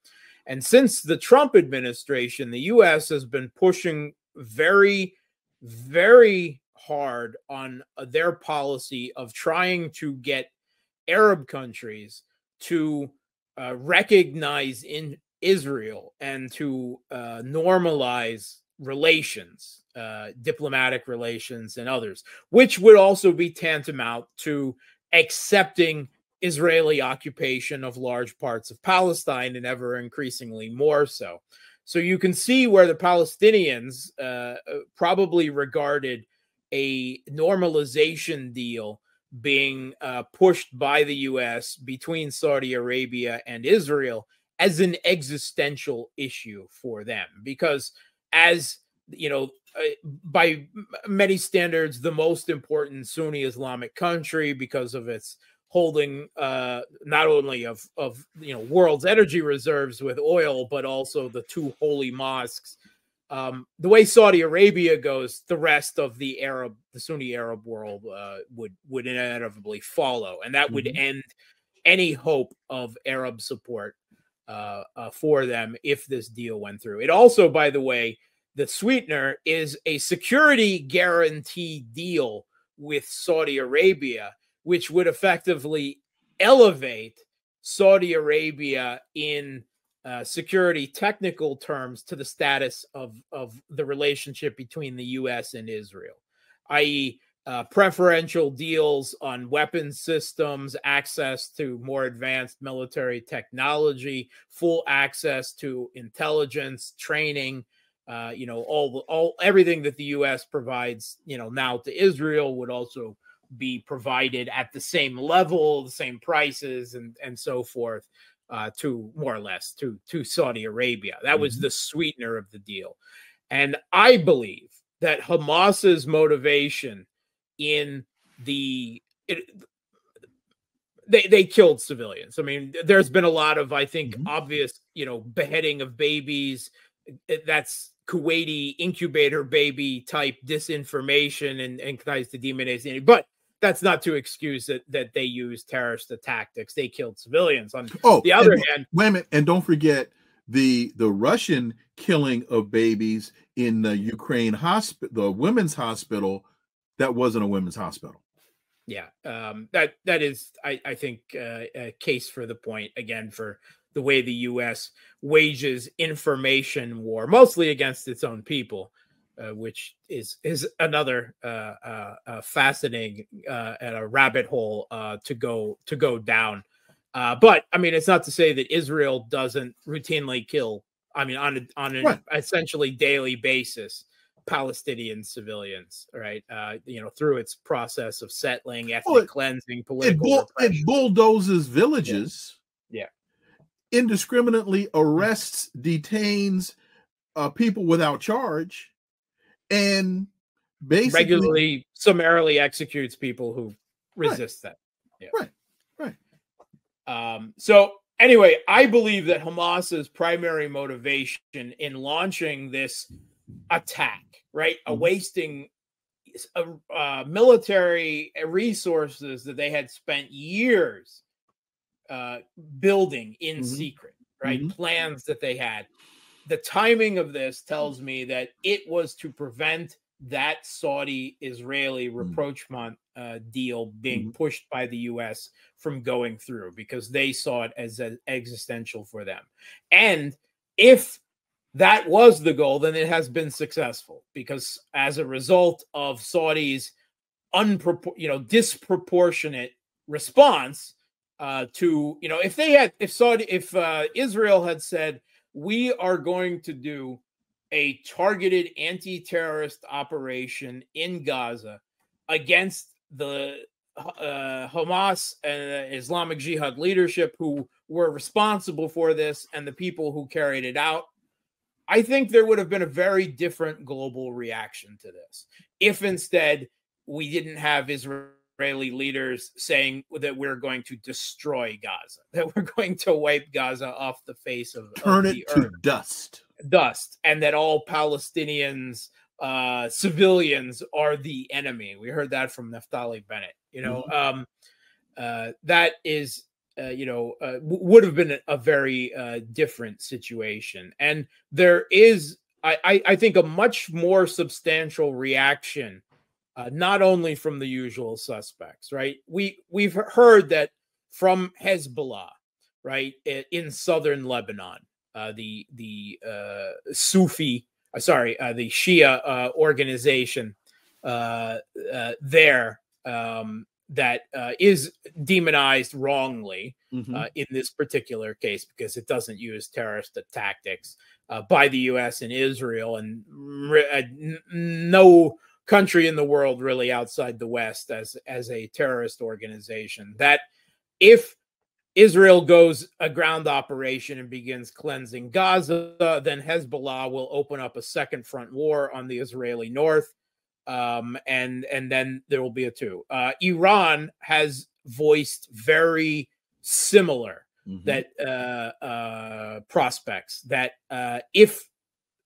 And since the Trump administration, the US has been pushing very very hard on uh, their policy of trying to get Arab countries to uh, recognize in Israel and to uh, normalize relations, uh, diplomatic relations, and others, which would also be tantamount to accepting Israeli occupation of large parts of Palestine and ever increasingly more so. So you can see where the Palestinians uh, uh probably regarded a normalization deal being uh, pushed by the U.S. between Saudi Arabia and Israel as an existential issue for them because as you know uh, by many standards the most important sunni islamic country because of its holding uh, not only of of you know world's energy reserves with oil but also the two holy mosques um, the way Saudi Arabia goes, the rest of the Arab, the Sunni Arab world uh, would would inevitably follow, and that would mm-hmm. end any hope of Arab support uh, uh, for them if this deal went through. It also, by the way, the sweetener is a security guarantee deal with Saudi Arabia, which would effectively elevate Saudi Arabia in uh, security technical terms to the status of, of the relationship between the U.S. and Israel, i.e., uh, preferential deals on weapons systems, access to more advanced military technology, full access to intelligence, training. Uh, you know, all the, all everything that the U.S. provides, you know, now to Israel would also be provided at the same level, the same prices, and and so forth uh, to more or less to to Saudi Arabia. That was mm-hmm. the sweetener of the deal, and I believe that Hamas's motivation in the it, they they killed civilians. I mean, there's been a lot of I think mm-hmm. obvious you know beheading of babies. Eh, that's Kuwaiti incubator baby type disinformation and, and ties to demonization. But that's not to excuse that that they use terrorist tactics. They killed civilians. On oh, the other and, hand, wait a minute, and don't forget the the Russian killing of babies in the Ukraine hospital, the women's hospital. That wasn't a women's hospital. Yeah, um, that that is, I, I think, uh, a case for the point again for the way the U.S. wages information war, mostly against its own people uh, which is is another uh, uh, uh fascinating uh, and a rabbit hole uh, to go to go down. but I mean, it's not to say that Israel doesn't routinely kill. I mean, on a, on an right. essentially daily basis, Palestinian civilians, right? you know, through its process of settling, ethnic well, it, cleansing, political. It, bull, it bulldozes villages. Yeah. yeah. Indiscriminately arrests, detains people without charge and basically regularly summarily executes people who resist right. that. Yeah. Right. Right. Um, so anyway, I believe that Hamas's primary motivation in launching this attack, right, a mm-hmm. wasting uh, uh, military resources that they had spent years uh, building in mm-hmm. secret, right? Mm-hmm. Plans that they had the timing of this tells me that it was to prevent that Saudi Israeli mm. rapprochement uh, deal being mm-hmm. pushed by the US from going through because they saw it as an existential for them. And if that was the goal, then it has been successful because as a result of Saudi's unpropor- you know disproportionate response uh, to you know if they had if Saudi if uh, Israel had said we are going to do a targeted anti terrorist operation in Gaza against the uh, Hamas and Islamic Jihad leadership who were responsible for this and the people who carried it out. I think there would have been a very different global reaction to this if instead we didn't have Israel Israeli leaders saying that we're going to destroy Gaza, that we're going to wipe Gaza off the face of turn of it to earth. dust, dust, and that all Palestinians, uh, civilians, are the enemy. We heard that from Naftali Bennett. You know, mm-hmm. um, uh, that is. Uh, you know, uh, w- would have been a, a very uh, different situation, and there is, I, I, I think, a much more substantial reaction uh, not only from the usual suspects, right? We we've heard that from Hezbollah, right, in southern Lebanon, uh, the the uh, Sufi uh, sorry, uh, the Shia uh, organization uh, uh, there um, that uh, is demonized wrongly Mhm. uh, in this particular case because it doesn't use terrorist tactics uh, by the U.S. and Israel, and re- no country in the world really outside the West as as a terrorist organization. That if Israel goes a ground operation and begins cleansing Gaza, then Hezbollah will open up a second front war on the Israeli north, um, and and then there will be a two. Uh, Iran has voiced very similar Mhm. that uh, uh, prospects that uh, if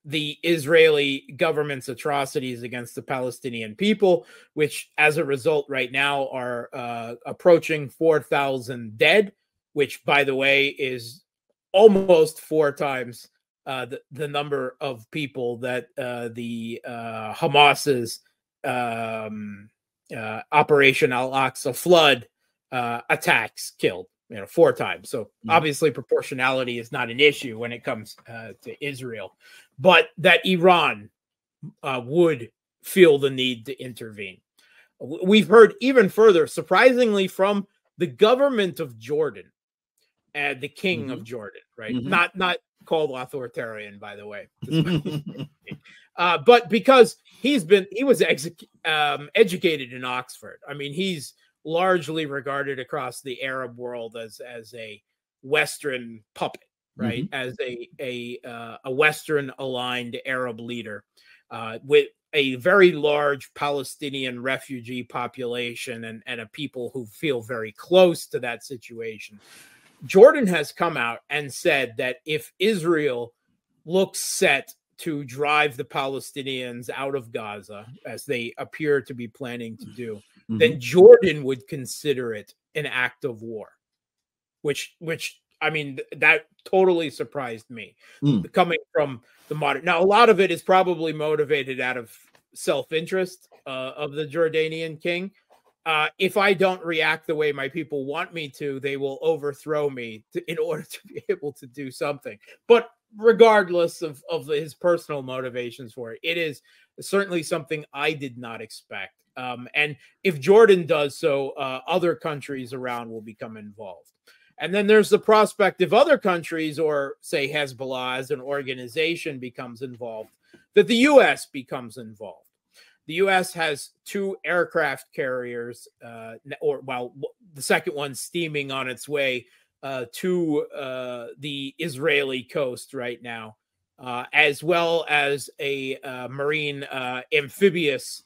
the Israeli government's atrocities against the Palestinian people, which as a result right now are uh, approaching 4,000 dead, which by the way is almost four times uh, the, the number of people that uh, the uh, Hamas's um, uh, Operation Al Aqsa flood uh, attacks killed you know four times so Mhm. obviously proportionality is not an issue when it comes uh, to israel but that iran uh, would feel the need to intervene. We've heard even further surprisingly from the government of jordan and the king of jordan right? Mhm. not not called authoritarian by the way. Uh, but because he's been he was um, educated in Oxford. I mean, he's largely regarded across the Arab world as as a Western puppet, right? As a a uh, a Western aligned Arab leader uh, with a very large Palestinian refugee population and and a people who feel very close to that situation. Jordan has come out and said that if Israel looks set to drive the Palestinians out of Gaza, as they appear to be planning to do, Mhm. then Jordan would consider it an act of war. Which, which I mean, th- that totally surprised me Mm. coming from the modern. Now, a lot of it is probably motivated out of self-interest uh, of the Jordanian king. Uh, if I don't react the way my people want me to, they will overthrow me to, in order to be able to do something. But regardless of, of his personal motivations for it, it is certainly something I did not expect. Um, and if Jordan does so, uh, other countries around will become involved. And then there's the prospect if other countries, or say Hezbollah as an organization, becomes involved, that the U.S. becomes involved. The U.S. has two aircraft carriers, uh, or well, the second one steaming on its way uh, to uh, the Israeli coast right now, uh, as well as a uh, marine uh, amphibious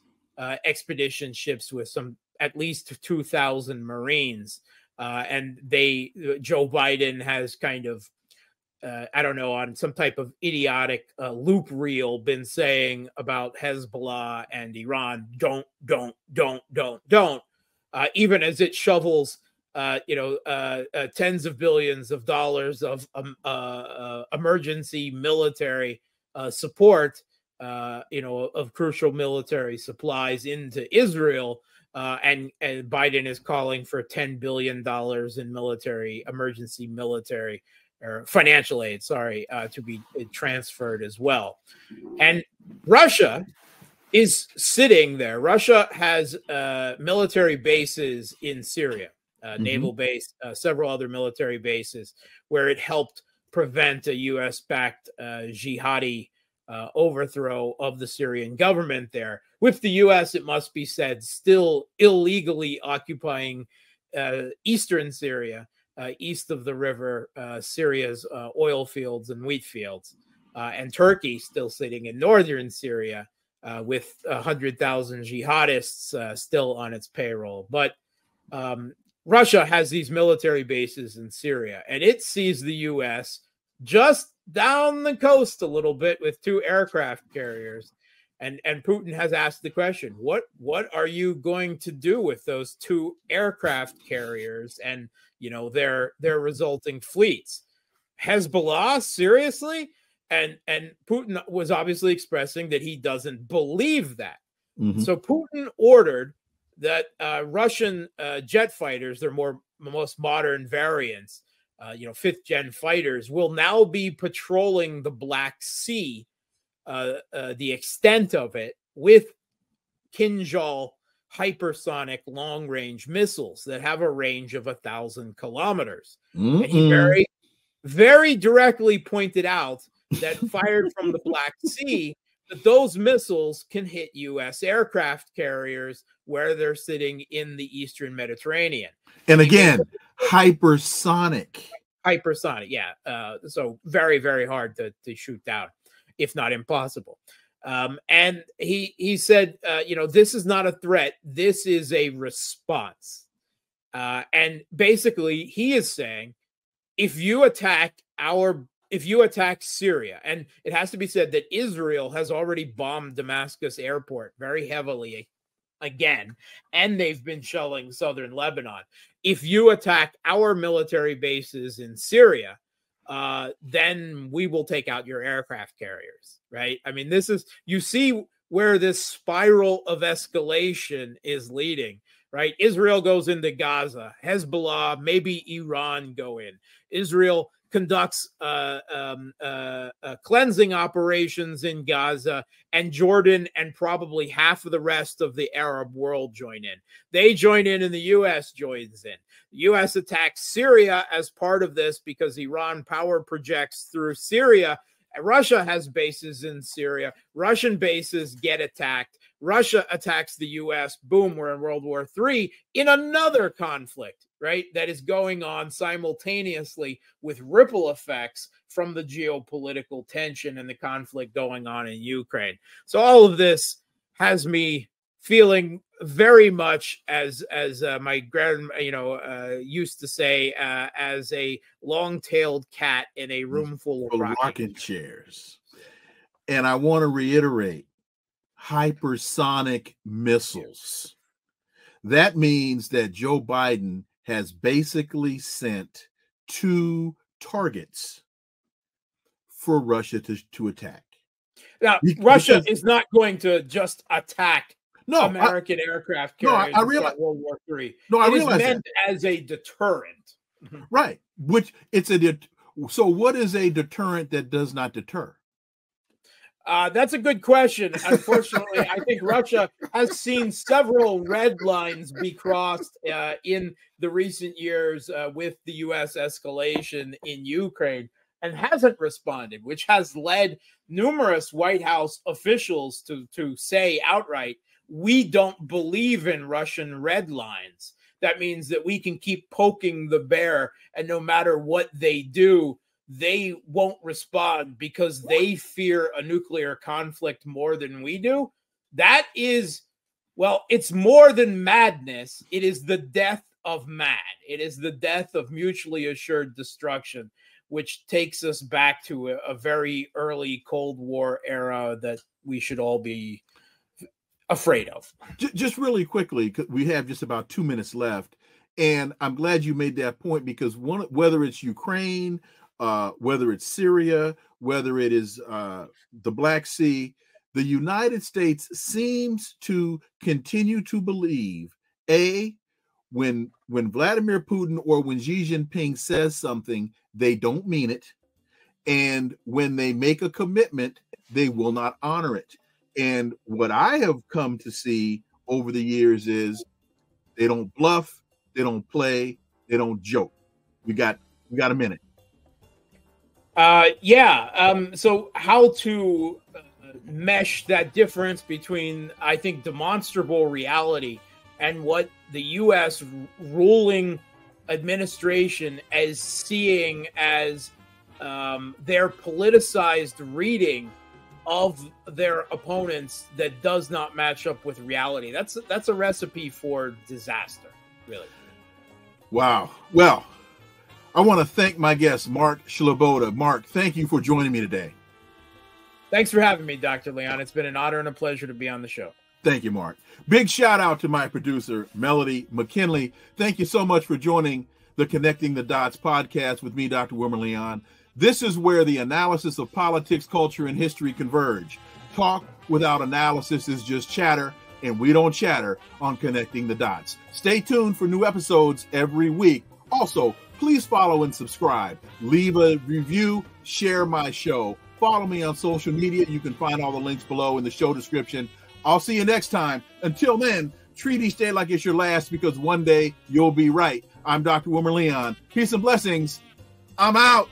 expedition ships with some at least 2,000 Marines. Uh, and they, Joe Biden has kind of uh, I don't know, on some type of idiotic uh, loop reel been saying about Hezbollah and Iran, don't, don't, don't, don't, don't, uh, even as it shovels, uh, you know, uh, uh, tens of billions of dollars of um, uh, uh, emergency military uh, support, uh, you know, of crucial military supplies into Israel. Uh, and, and Biden is calling for $10 billion in military, emergency military or financial aid, sorry, uh, to be transferred as well. And Russia is sitting there. Russia has uh, military bases in Syria, uh, Mhm. naval base, uh, several other military bases where it helped prevent a U.S. backed uh, jihadi uh, overthrow of the Syrian government there. With the U.S., it must be said, still illegally occupying uh, eastern Syria uh, east of the river, uh, Syria's uh, oil fields and wheat fields, uh, and Turkey still sitting in northern Syria uh, with 100,000 jihadists still on its payroll. But um, Russia has these military bases in Syria, and it sees the U.S. just down the coast a little bit with two aircraft carriers. And, and Putin has asked the question, what what are you going to do with those two aircraft carriers and you know their their resulting fleets? Hezbollah, seriously? And and Putin was obviously expressing that he doesn't believe that. Mhm. So Putin ordered that uh, Russian uh, jet fighters, their more most modern variants, uh, you know, fifth gen fighters, will now be patrolling the Black Sea uh, uh, the extent of it with Kinzhal hypersonic long range missiles that have a range of a thousand kilometers. Mm-mm. And he very, very directly pointed out that fired from the Black Sea, that those missiles can hit U.S. aircraft carriers where they're sitting in the Eastern Mediterranean. And again, hypersonic. Hypersonic, yeah. Uh, so very, very hard to, to shoot down, if not impossible. Um, and he he said, uh, you know, this is not a threat. This is a response. Uh, and basically, he is saying, if you attack our, if you attack Syria, and it has to be said that Israel has already bombed Damascus airport very heavily again, and they've been shelling southern Lebanon. If you attack our military bases in Syria, uh, then we will take out your aircraft carriers, right? I mean, this is, you see where this spiral of escalation is leading, right? Israel goes into Gaza, Hezbollah, maybe Iran go in. Israel conducts uh, um, uh, uh, cleansing operations in Gaza, and Jordan and probably half of the rest of the Arab world join in. They join in, and the U.S. joins in. The U.S. attacks Syria as part of this because Iran power projects through Syria. Russia has bases in Syria. Russian bases get attacked. Russia attacks the US. Boom, we're in World War III in another conflict, right? That is going on simultaneously with ripple effects from the geopolitical tension and the conflict going on in Ukraine. So all of this has me feeling very much as as uh, my grand you know uh, used to say uh, as a long-tailed cat in a room full of rocking, rocking chairs. And I want to reiterate hypersonic missiles. That means that Joe Biden has basically sent two targets for Russia to, to attack. Now, because, Russia is not going to just attack no, American I, aircraft carriers no, I, I realize, World War Three. No, I it realize meant that. as a deterrent. Mm-hmm. Right. Which it's a so what is a deterrent that does not deter? Uh, that's a good question. Unfortunately, I think Russia has seen several red lines be crossed uh, in the recent years uh, with the U.S. escalation in Ukraine and hasn't responded, which has led numerous White House officials to, to say outright, we don't believe in Russian red lines. That means that we can keep poking the bear, and no matter what they do, they won't respond because they fear a nuclear conflict more than we do. That is, well, it's more than madness. It is the death of mad. It is the death of mutually assured destruction, which takes us back to a, a very early Cold War era that we should all be afraid of. Just really quickly, we have just about two minutes left. And I'm glad you made that point because one, whether it's Ukraine, uh, whether it's Syria, whether it is uh, the Black Sea, the United States seems to continue to believe a when when Vladimir Putin or when Xi Jinping says something, they don't mean it, and when they make a commitment, they will not honor it. And what I have come to see over the years is they don't bluff, they don't play, they don't joke. We got we got a minute. Uh, yeah. Um, so how to uh, mesh that difference between, I think, demonstrable reality and what the U.S. ruling administration is seeing as um, their politicized reading of their opponents that does not match up with reality. That's that's a recipe for disaster, really. Wow. Well, I want to thank my guest, Mark Sleboda. Mark, thank you for joining me today. Thanks for having me, Dr. Leon. It's been an honor and a pleasure to be on the show. Thank you, Mark. Big shout out to my producer, Melody McKinley. Thank you so much for joining the Connecting the Dots podcast with me, Dr. Wilmer Leon. This is where the analysis of politics, culture, and history converge. Talk without analysis is just chatter, and we don't chatter on Connecting the Dots. Stay tuned for new episodes every week. Also, please follow and subscribe. Leave a review, share my show. Follow me on social media. You can find all the links below in the show description. I'll see you next time. Until then, treat each day like it's your last because one day you'll be right. I'm Dr. Wilmer Leon. Peace and blessings. I'm out.